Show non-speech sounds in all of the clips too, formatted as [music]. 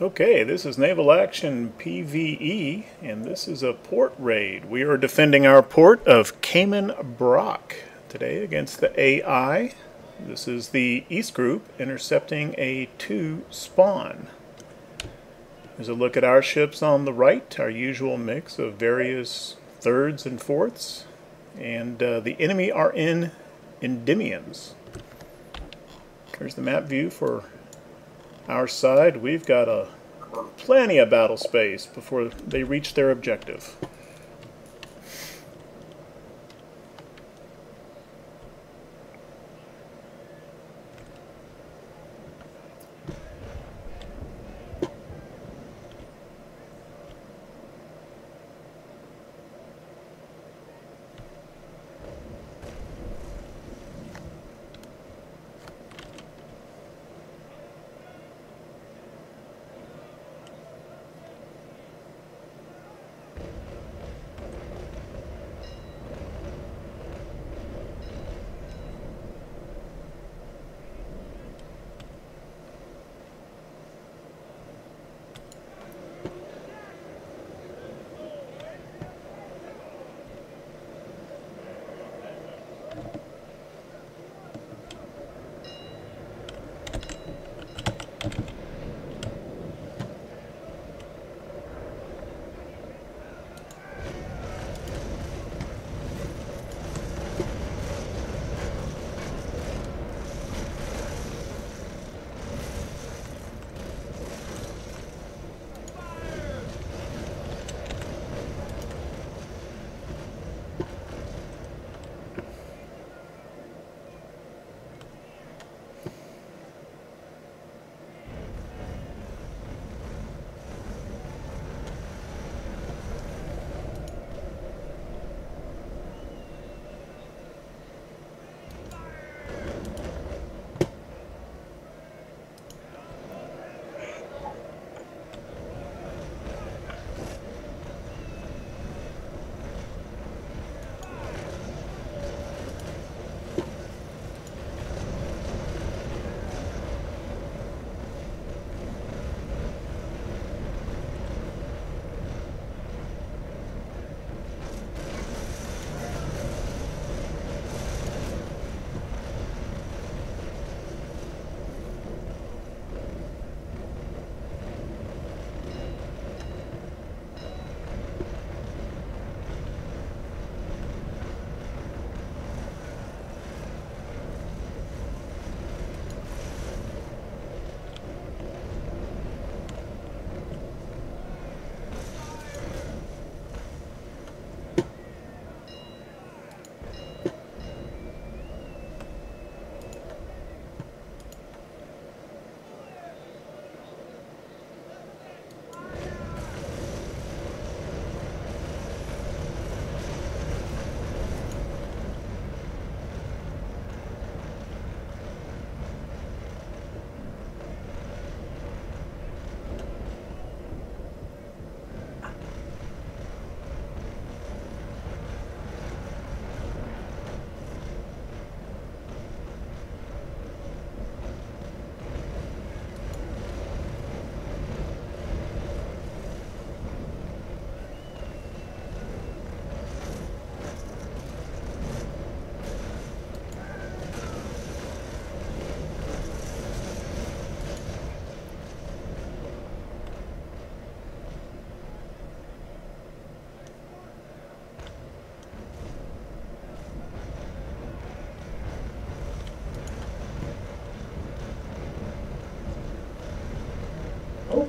Okay, this is Naval Action PVE, and this is a port raid. We are defending our port of Cayman Brac today against the AI. This is the East Group intercepting a 2 spawn. There's a look at our ships on the right, our usual mix of various thirds and fourths. And uh, the enemy are in Endymions. Here's the map view for our side, we've got a plenty of battle space before they reach their objective.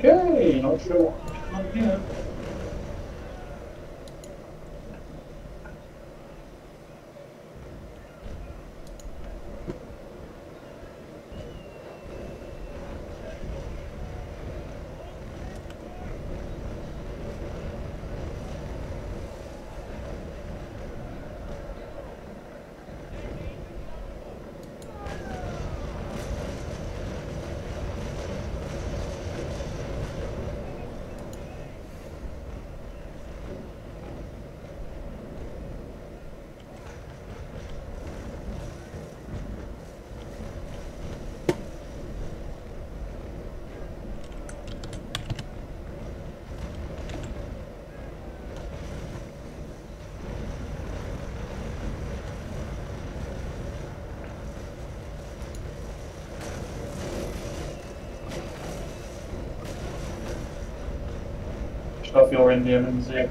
Okay, no show again. stuff your Indian and see.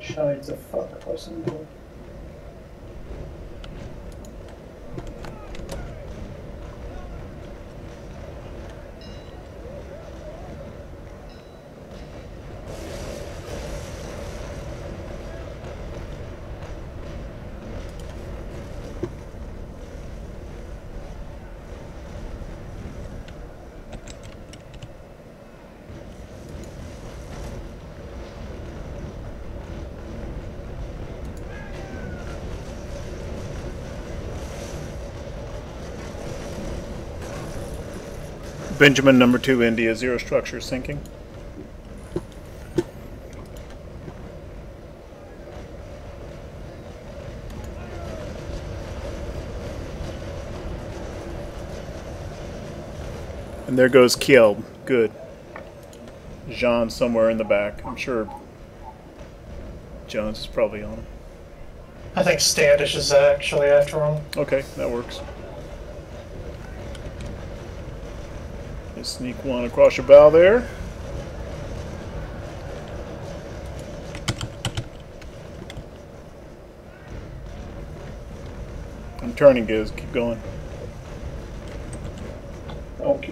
Shades of fuck person. Benjamin number two, India, zero structure sinking. And there goes Kiel. Good. Jean somewhere in the back. I'm sure Jones is probably on him. I think Standish is actually after him. Okay, that works. Sneak one across your bow there. I'm turning, Giz. Keep going. Doke.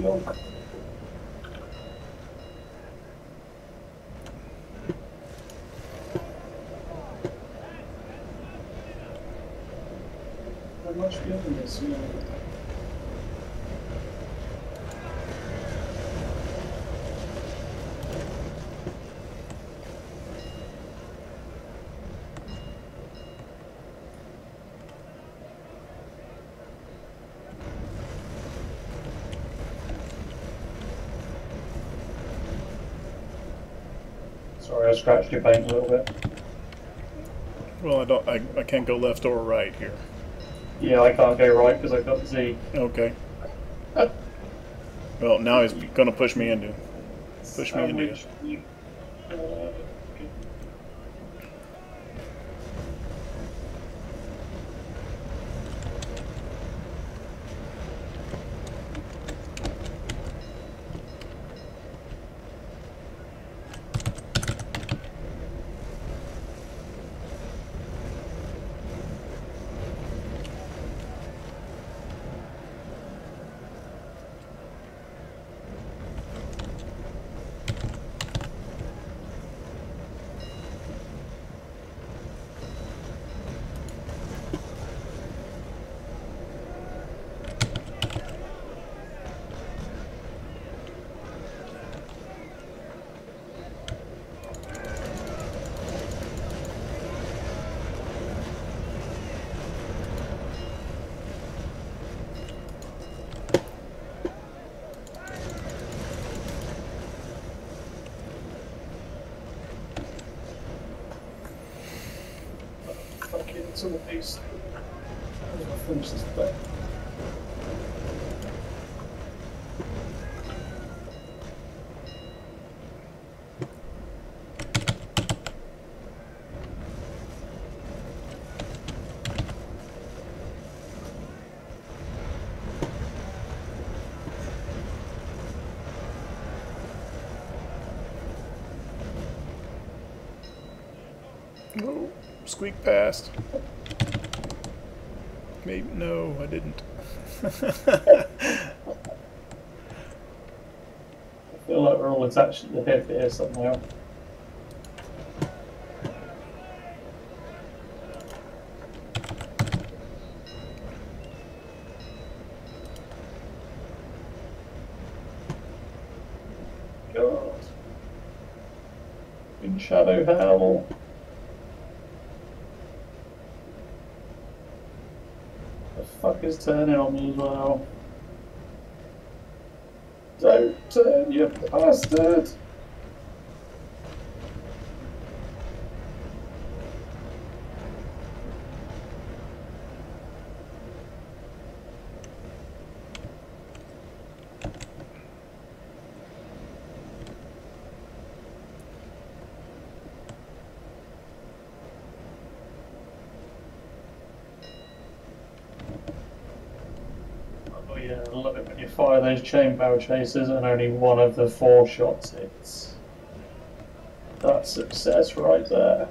How much you know? Sorry, I scratched your paint a little bit. Well, I don't. I, I can't go left or right here. Yeah, I can't go right because I got Z. Okay. Well, now he's gonna push me into. Push me uh, into uh, some of these. I'm gonna finish this back. Oh, squeak past. Maybe no, I didn't. I feel like we're all attached to the hip here somehow. God. In shadow hell. Fuck is turning on me as well? Don't turn, you bastard! Uh, yeah, it when you fire those chain barrel chasers and only one of the four shots hits. That's success right there.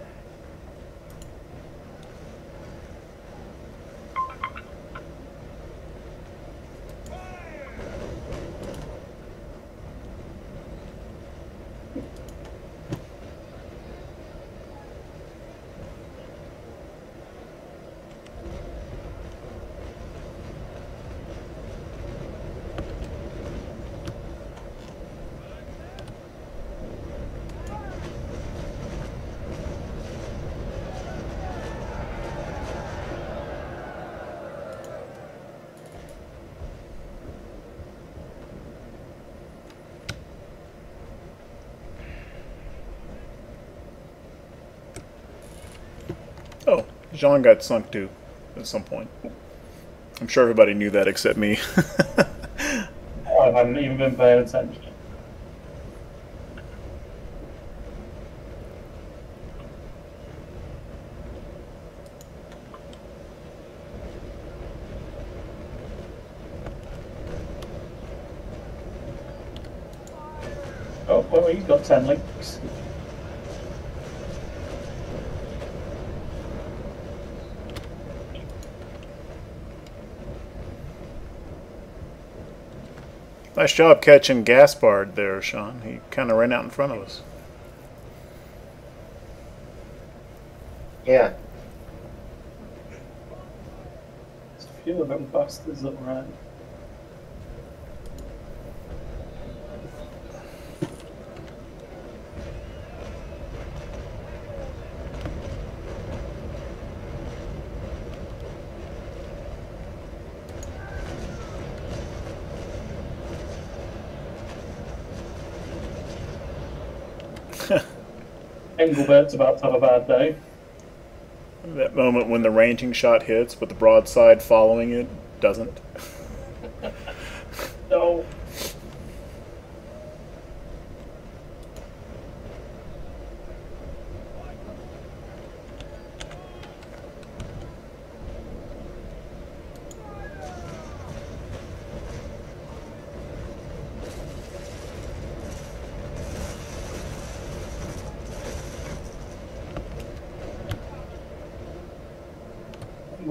Oh, Jean got sunk too at some point. I'm sure everybody knew that except me. [laughs] Oh, I haven't even been paying attention. Oh, well, he's got 10 links. Nice job catching Gaspard there, Sean. He kind of ran out in front of us. Yeah. There's a few of them bastards that ran. Engelbert's about to have a bad day. That moment when the ranging shot hits, but the broadside following it doesn't. [laughs] No.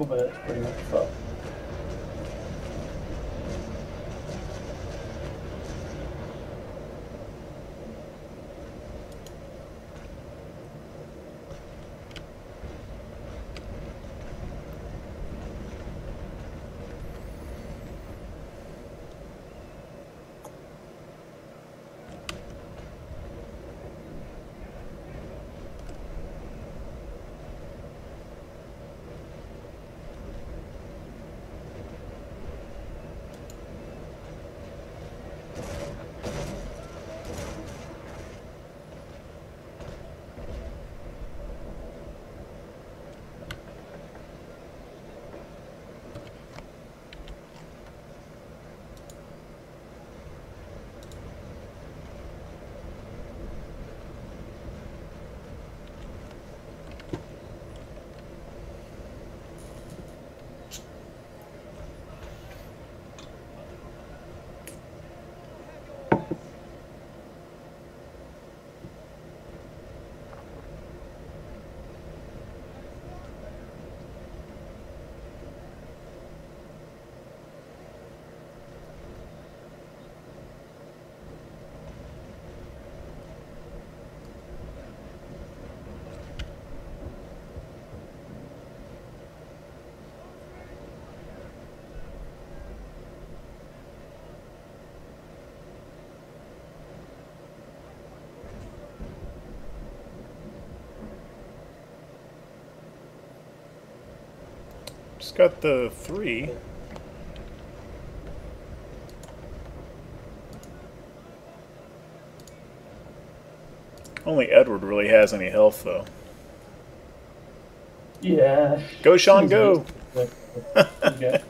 Engelbert's pretty much fucked. Just got the three. Only Edward really has any health, though. Yeah. Go, Sean, go! [laughs] yeah.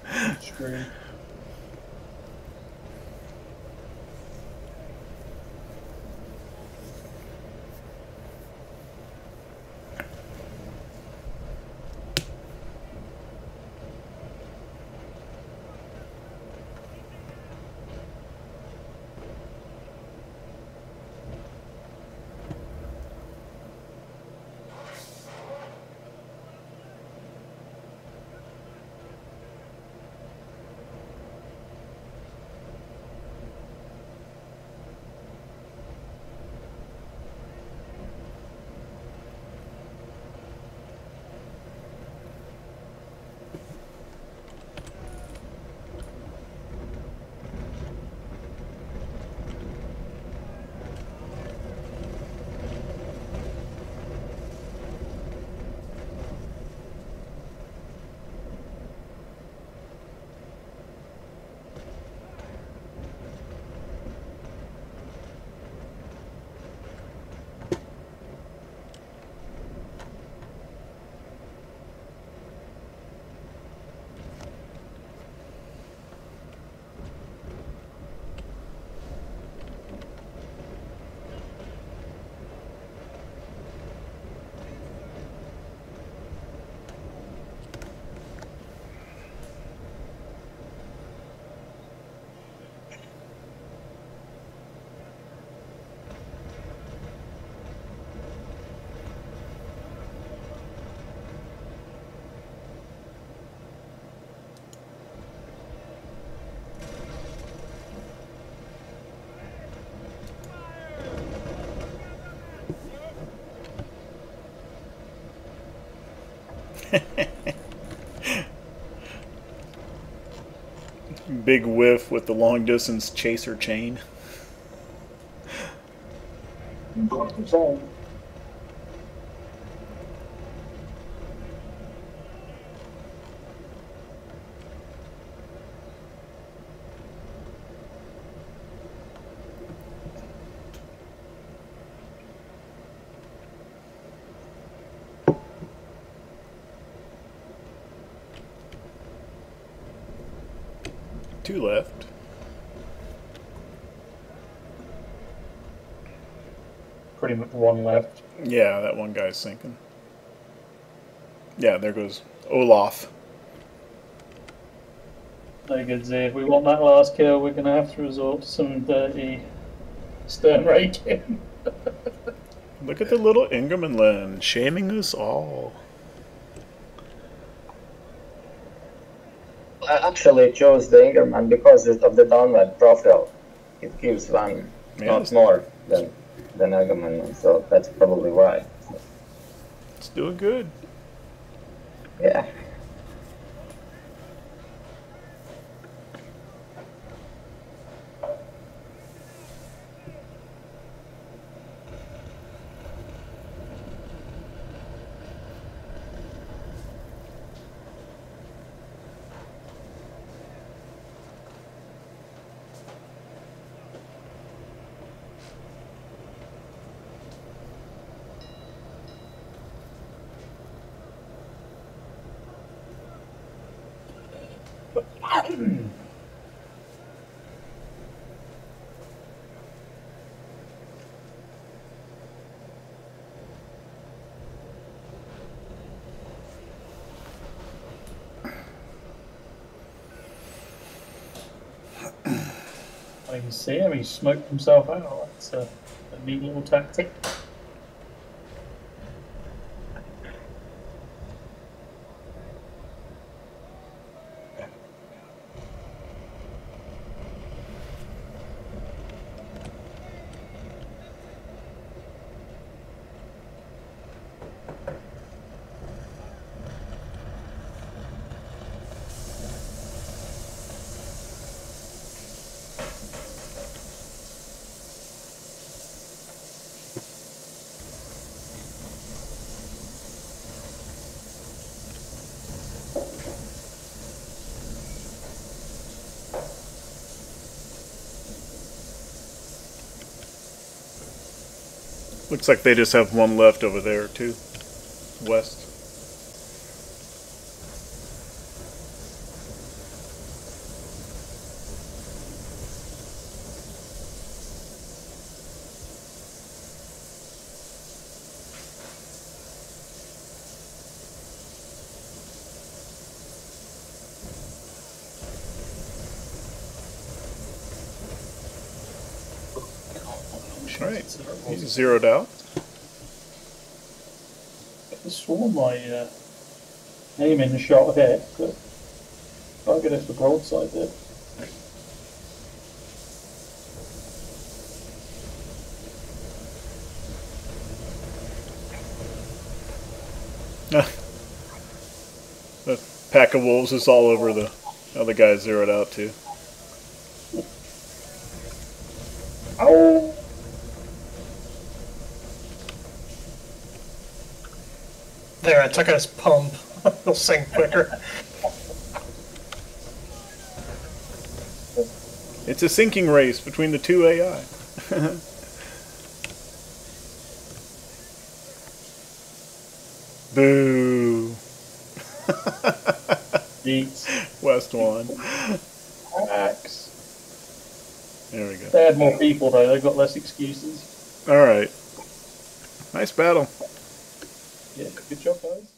[laughs] Big whiff with the long distance chaser chain. Two left. pretty much one left. Yeah, that one guy's sinking. Yeah, there goes Olaf. No good, Z. If we want that last kill, we're going to have to resort to some dirty stern raking. [laughs] Look at the little Ingermanland, shaming us all. Actually chose the Ingerman because of the downward profile. It gives one Yeah, not more than than Ingerman, so that's probably why. it's doing good. Yeah. I can see him, he smoked himself out. That's a, a neat little tactic. Looks like they just have one left over there, too. West. Right. He's zeroed out. I swore my uh, aiming shot hit, but can't get it for broadside there. [laughs] The pack of wolves is all over the other guy zeroed out, too. Ow! There, I took his pump. [laughs] He'll sing quicker. It's a sinking race between the two AI. [laughs] Boo. Beats. [laughs] West one. Axe. There we go. They had more people though, they got less excuses. All right. Nice battle. Yeah, good job guys.